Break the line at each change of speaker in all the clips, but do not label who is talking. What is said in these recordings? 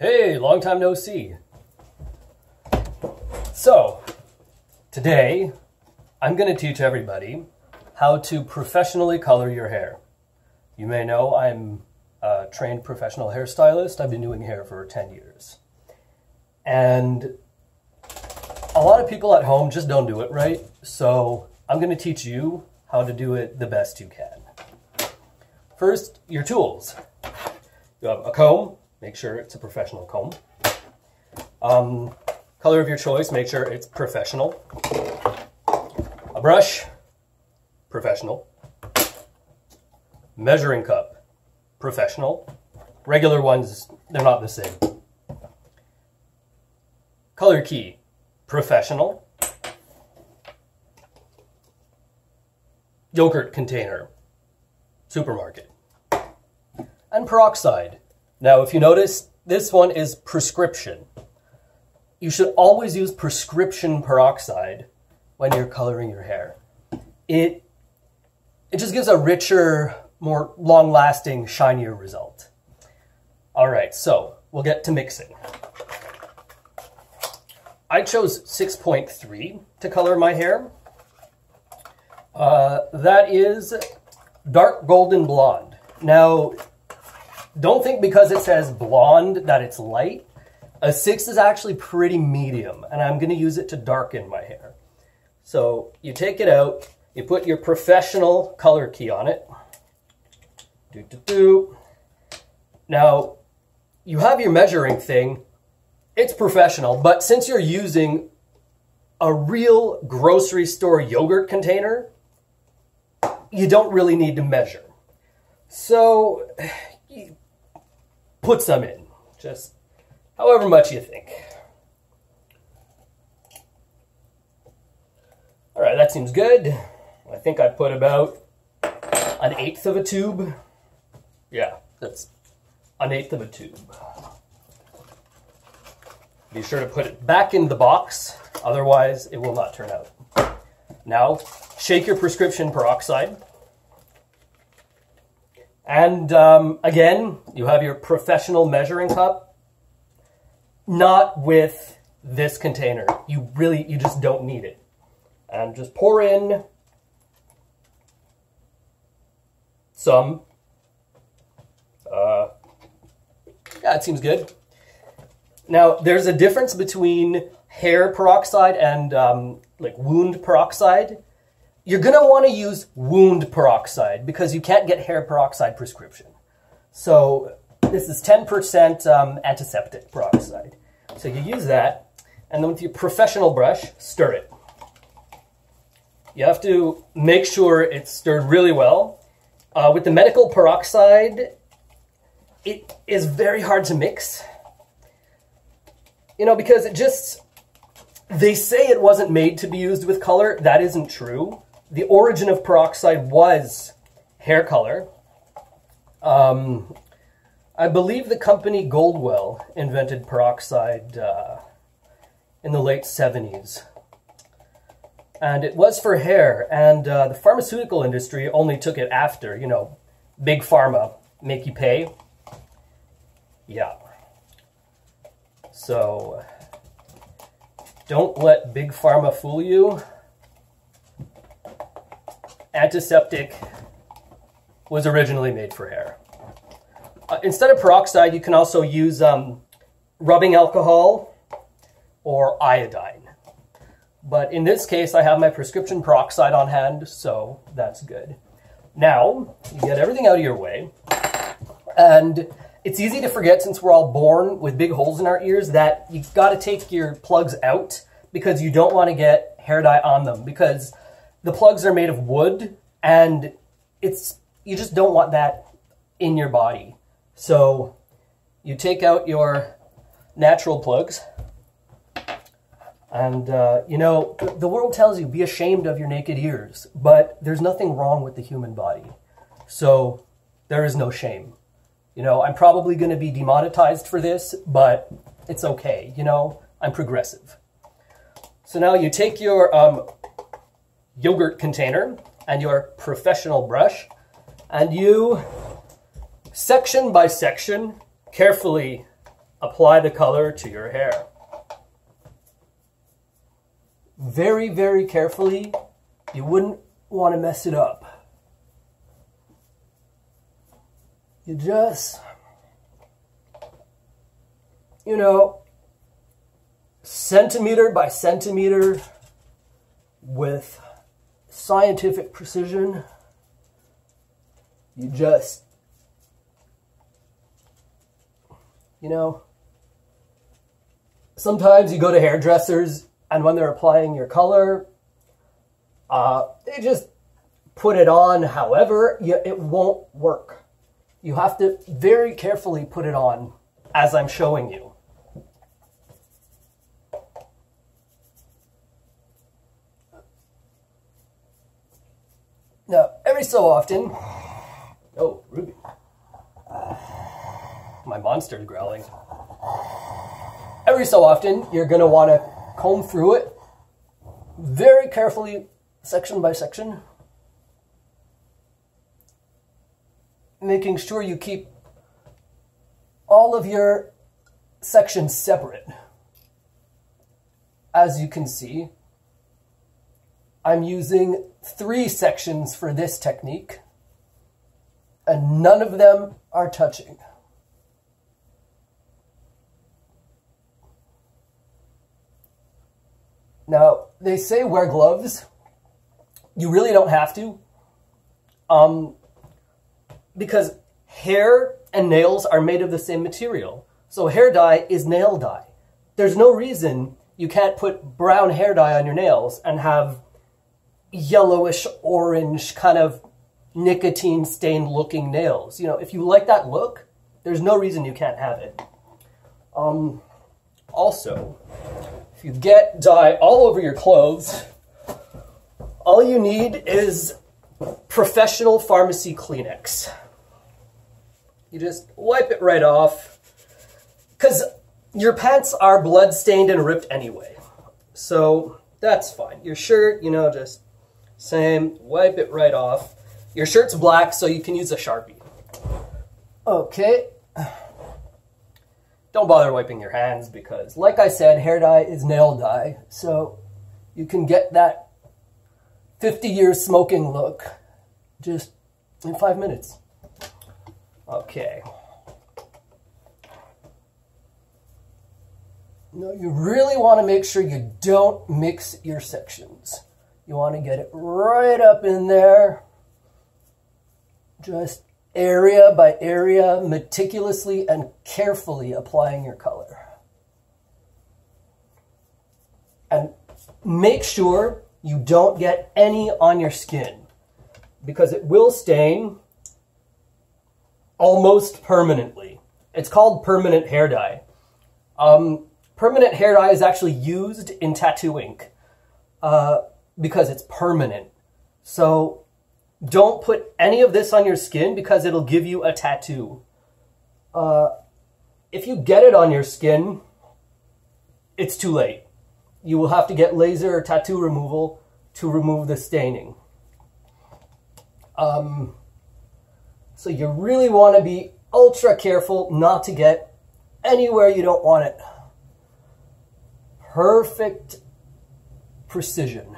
Hey, long time no see. So, today I'm going to teach everybody how to professionally color your hair. You may know I'm a trained professional hairstylist. I've been doing hair for 10 years. And a lot of people at home just don't do it right. So, I'm going to teach you how to do it the best you can. First, your tools. You have a comb, make sure it's a professional comb. Um, color of your choice, make sure it's professional. A brush, professional. Measuring cup, professional. Regular ones, they're not the same. Color key, professional. Yogurt container, supermarket. And peroxide. Now, if you notice, this one is prescription. You should always use prescription peroxide when you're coloring your hair. It, it just gives a richer, more long-lasting, shinier result. All right, so we'll get to mixing. I chose 6.3 to color my hair. Uh, that is dark golden blonde. Now, don't think because it says blonde that it's light. A 6 is actually pretty medium, and I'm going to use it to darken my hair. So you take it out, you put your professional color key on it. Do, do, do. Now, you have your measuring thing. It's professional, but since you're using a real grocery store yogurt container, you don't really need to measure. So, put some in, just however much you think. All right, that seems good. I think I put about an eighth of a tube. Yeah, that's an eighth of a tube. Be sure to put it back in the box, otherwise it will not turn out. Now, shake your prescription peroxide. And um, again, you have your professional measuring cup, not with this container. You really, you just don't need it. And just pour in some. Uh, yeah, it seems good. Now, there's a difference between hair peroxide and um, like wound peroxide. You're going to want to use wound peroxide because you can't get hair peroxide prescription. So this is 10% um, antiseptic peroxide. So you use that, and then with your professional brush, stir it. You have to make sure it's stirred really well. Uh, with the medical peroxide, it is very hard to mix. You know, because it just, they say it wasn't made to be used with color. That isn't true. The origin of peroxide was hair color. Um, I believe the company Goldwell invented peroxide uh, in the late 70s. And it was for hair, and uh, the pharmaceutical industry only took it after, you know, big pharma make you pay. Yeah. So, don't let big pharma fool you. Antiseptic was originally made for hair. Uh, instead of peroxide, you can also use um, rubbing alcohol or iodine. But in this case, I have my prescription peroxide on hand, so that's good. Now, you get everything out of your way, and it's easy to forget since we're all born with big holes in our ears that you've got to take your plugs out because you don't want to get hair dye on them because the plugs are made of wood and it's you just don't want that in your body. So you take out your natural plugs and uh, you know the world tells you be ashamed of your naked ears but there's nothing wrong with the human body so there is no shame you know, I'm probably going to be demonetized for this, but it's okay. You know, I'm progressive. So now you take your um, yogurt container and your professional brush, and you, section by section, carefully apply the color to your hair. Very, very carefully. You wouldn't want to mess it up. You just, you know, centimeter by centimeter with scientific precision. You just, you know, sometimes you go to hairdressers and when they're applying your color, uh, they just put it on however, you, it won't work. You have to very carefully put it on as I'm showing you. Now, every so often, oh, Ruby, my monster's growling. Every so often, you're going to want to comb through it very carefully, section by section, making sure you keep all of your sections separate. As you can see, I'm using three sections for this technique, and none of them are touching. Now, they say wear gloves. You really don't have to. Um, because hair and nails are made of the same material. So hair dye is nail dye. There's no reason you can't put brown hair dye on your nails and have yellowish orange kind of nicotine stained looking nails. You know, if you like that look, there's no reason you can't have it. Um, also, if you get dye all over your clothes, all you need is professional pharmacy Kleenex. You just wipe it right off because your pants are blood stained and ripped anyway. So that's fine. Your shirt, you know, just same, wipe it right off. Your shirt's black, so you can use a Sharpie. Okay. Don't bother wiping your hands because, like I said, hair dye is nail dye. So you can get that 50 years smoking look just in five minutes. Okay. Now you really want to make sure you don't mix your sections. You want to get it right up in there. Just area by area, meticulously and carefully applying your color. And make sure you don't get any on your skin because it will stain almost permanently. It's called permanent hair dye. Um, permanent hair dye is actually used in tattoo ink uh, because it's permanent. So don't put any of this on your skin because it'll give you a tattoo. Uh, if you get it on your skin, it's too late. You will have to get laser or tattoo removal to remove the staining. Um, so you really want to be ultra careful not to get anywhere you don't want it. Perfect precision.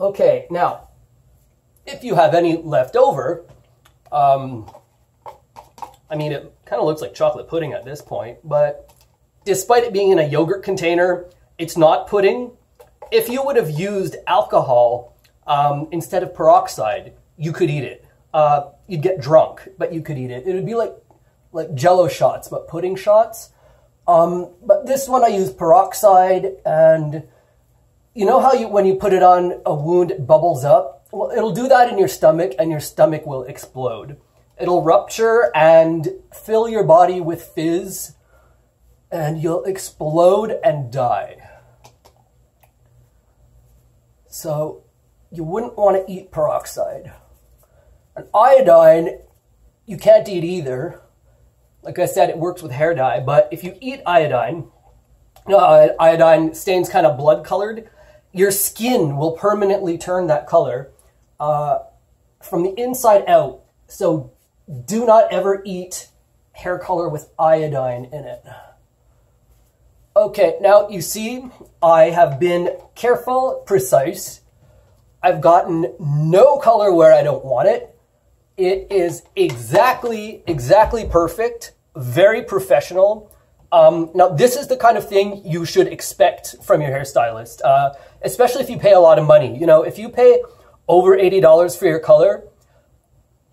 Okay, now if you have any left over, um, I mean, it kind of looks like chocolate pudding at this point, but despite it being in a yogurt container, it's not pudding. If you would have used alcohol um, instead of peroxide, you could eat it. Uh, you'd get drunk, but you could eat it. It would be like like Jello shots, but pudding shots. Um, but this one I use peroxide, and you know how you when you put it on a wound, it bubbles up. Well, it'll do that in your stomach and your stomach will explode. It'll rupture and fill your body with fizz and you'll explode and die. So you wouldn't want to eat peroxide. And iodine, you can't eat either. Like I said, it works with hair dye, but if you eat iodine, uh, iodine stains kind of blood colored, your skin will permanently turn that color uh, from the inside out. So do not ever eat hair color with iodine in it. Okay, now you see, I have been careful, precise. I've gotten no color where I don't want it. It is exactly, exactly perfect, very professional. Um, now, this is the kind of thing you should expect from your hairstylist, uh, especially if you pay a lot of money. You know, if you pay over $80 for your color,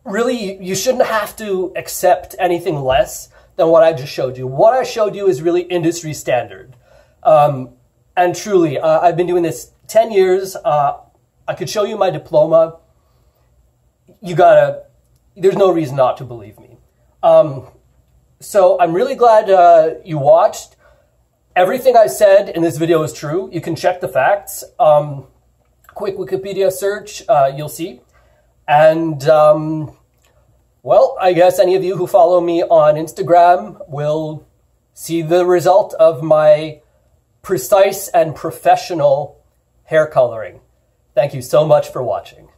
really, you shouldn't have to accept anything less than what I just showed you. What I showed you is really industry standard. Um, and truly, uh, I've been doing this 10 years. Uh, I could show you my diploma. You gotta, there's no reason not to believe me. Um, so I'm really glad uh, you watched. Everything I said in this video is true. You can check the facts. Um, quick Wikipedia search, uh, you'll see. And, um, well, I guess any of you who follow me on Instagram will see the result of my precise and professional hair coloring. Thank you so much for watching.